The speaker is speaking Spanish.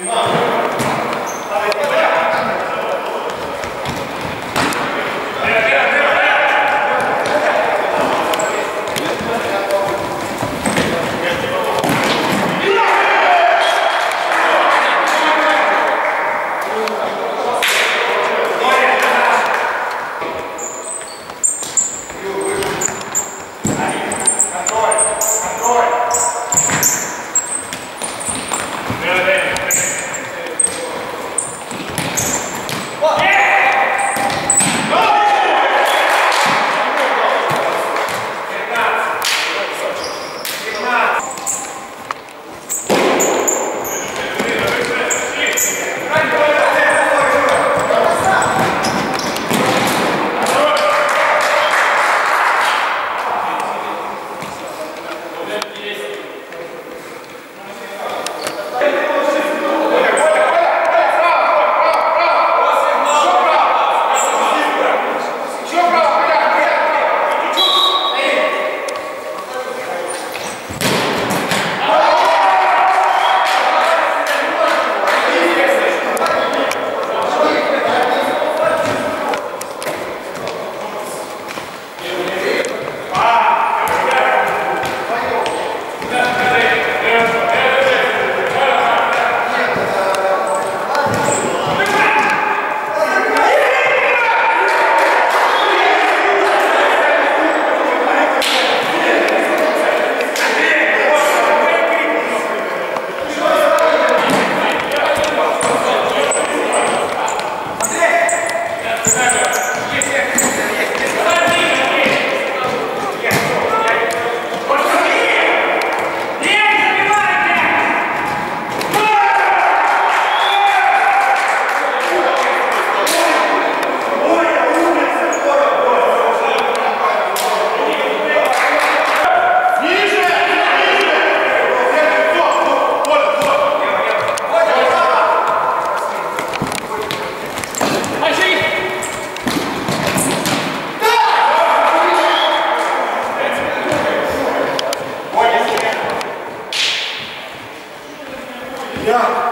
Imam. Gracias. Ja.